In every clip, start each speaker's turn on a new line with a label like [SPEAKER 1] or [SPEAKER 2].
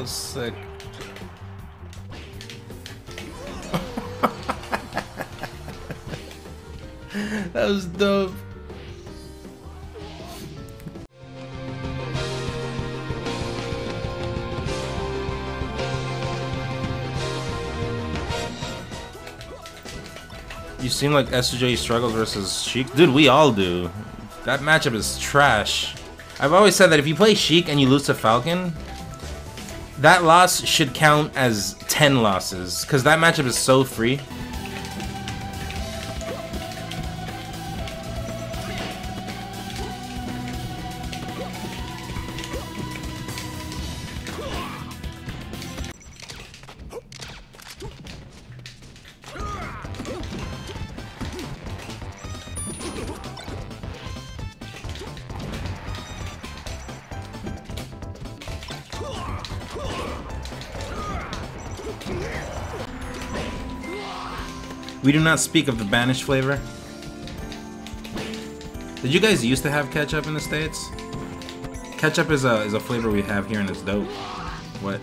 [SPEAKER 1] was sick. that was dope. You seem like SJ struggles versus Sheik. Dude, we all do. That matchup is trash. I've always said that if you play Sheik and you lose to Falcon, that loss should count as 10 losses. Because that matchup is so free. We do not speak of the banished flavor. Did you guys used to have ketchup in the States? Ketchup is a, is a flavor we have here and it's dope. What?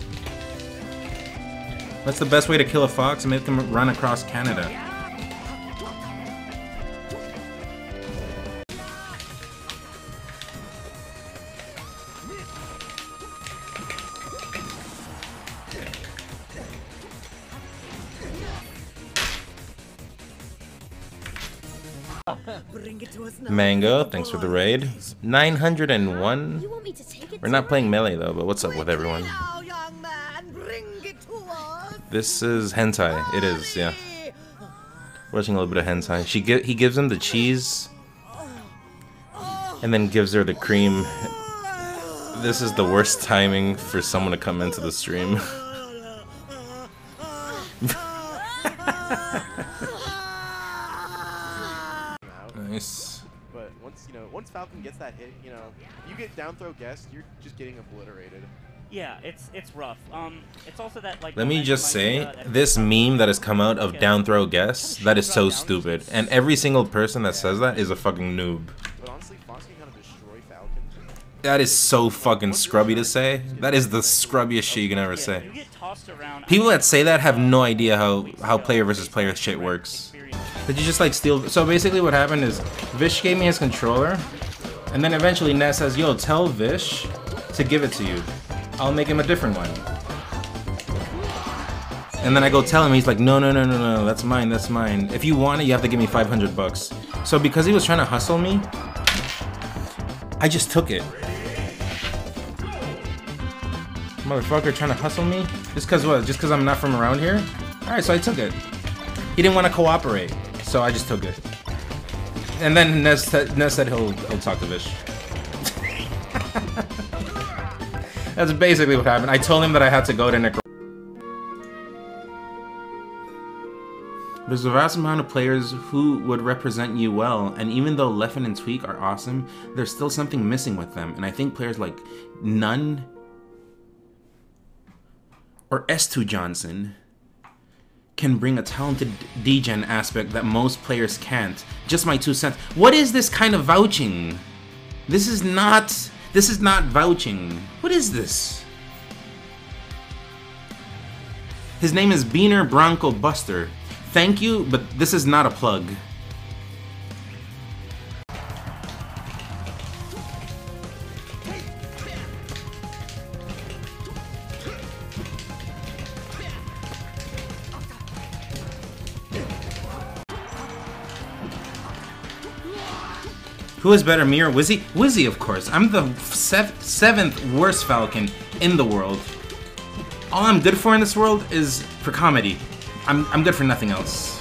[SPEAKER 1] What's the best way to kill a fox? And make them run across Canada. Mango, thanks for the raid. 901? We're not playing Melee though, but what's up with everyone? This is hentai. It is, yeah. Watching a little bit of hentai. She gi he gives him the cheese, and then gives her the cream. This is the worst timing for someone to come into the stream. nice.
[SPEAKER 2] But once you know, once Falcon gets that hit, you know, you get down throw guess, you're just getting obliterated.
[SPEAKER 3] Yeah, it's it's rough. Um, it's also that like.
[SPEAKER 1] Let me just say, this meme that has come out of down throw guess, that is so stupid. And every single person that says that is a fucking noob.
[SPEAKER 2] But honestly, Fox can kind of destroy Falcon.
[SPEAKER 1] That is so fucking scrubby to say. That is the scrubbiest shit you can ever say.
[SPEAKER 3] You get tossed around.
[SPEAKER 1] People that say that have no idea how, how player versus player shit works. Did you just like steal? So basically what happened is Vish gave me his controller, and then eventually Ness says, yo, tell Vish to give it to you. I'll make him a different one. And then I go tell him, he's like, no, no, no, no, no, that's mine, that's mine. If you want it, you have to give me 500 bucks. So because he was trying to hustle me, I just took it. Motherfucker trying to hustle me? Just cause what? Just cause I'm not from around here? Alright, so I took it. He didn't want to cooperate, so I just took it. And then Ness, said- he'll he'll talk to Vish. That's basically what happened. I told him that I had to go to Necro. There's a vast amount of players who would represent you well, and even though Leffen and Tweak are awesome, there's still something missing with them. And I think players like n0ne or S2 Johnson can bring a talented degen aspect that most players can't. Just my two cents. What is this kind of vouching? This is not this is not vouching. What is this? His name is Beaner Bronco Buster. Thank you, but this is not a plug. Who is better, me or Wizzy? Wizzy, of course. I'm the sev seventh worst Falcon in the world. All I'm good for in this world is for comedy. I'm, I'm good for nothing else.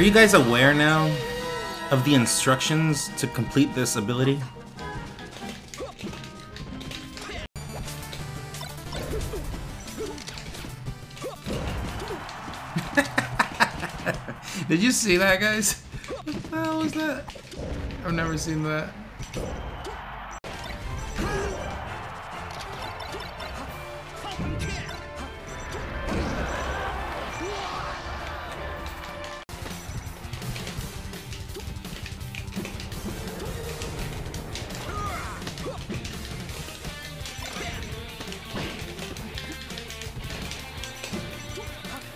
[SPEAKER 1] Are you guys aware now of the instructions to complete this ability? Did you see that, guys? What the hell was that? I've never seen that.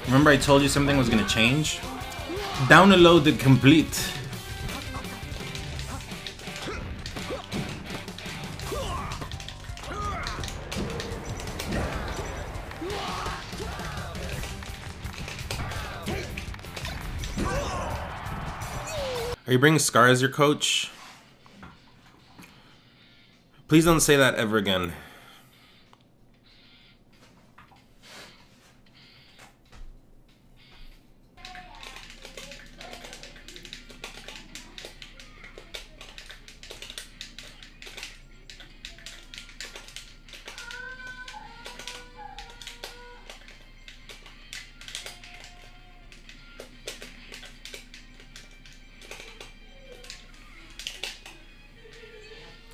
[SPEAKER 1] Remember I told you something was gonna change? Download the complete. Are you bringing Scar as your coach? Please don't say that ever again.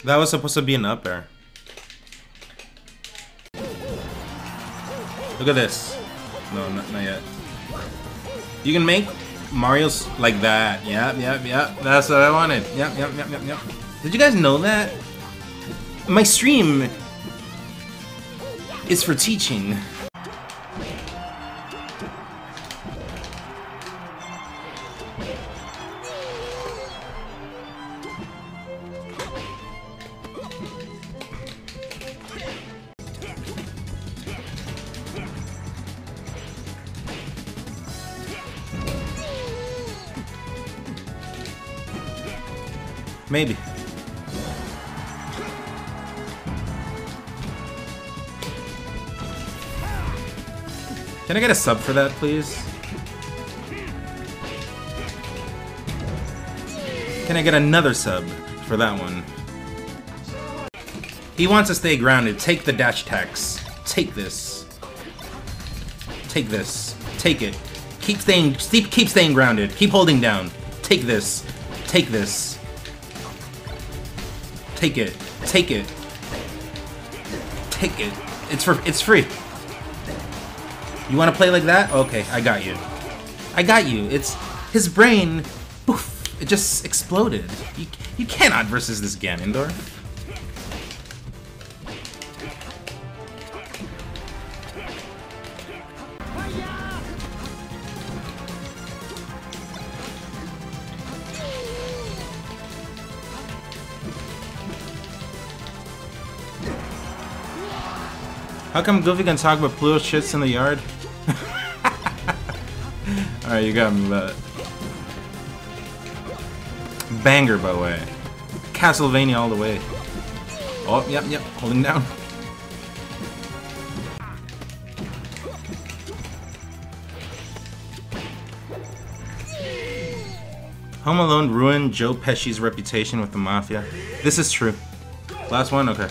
[SPEAKER 1] That was supposed to be an up air. Look at this. No, not, not yet. You can make Mario's like that. Yep, yep, yep. That's what I wanted. Yep, yep, yep, yep, yep. Did you guys know that? My stream is for teaching. Maybe. Can I get a sub for that, please? Can I get another sub for that one? He wants to stay grounded. Take the dash tax. Take this. Take this. Take it. Keep staying. Keep, keep staying grounded. Keep holding down. Take this. Take this. Take it. Take it. Take it. It's for. It's free. You want to play like that? Okay, I got you. I got you. It's his brain. Poof, it just exploded. You, you cannot versus this Ganondorf. How come Goofy can talk but Pluto shits in the yard? Alright, you got me, but... Banger, by the way. Castlevania all the way. Oh, yep, yep, holding down. Home Alone ruined Joe Pesci's reputation with the Mafia. This is true. Last one? Okay.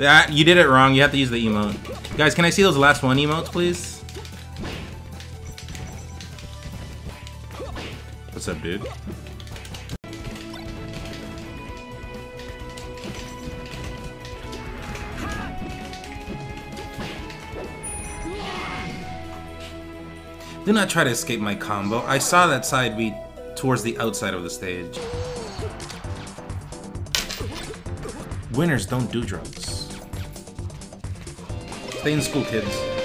[SPEAKER 1] Yeah, you did it wrong. You have to use the emote. Guys, can I see those last one emotes, please? What's up, dude? Do not try to escape my combo. I saw that side B towards the outside of the stage. Winners don't do drugs. Stay in school, kids.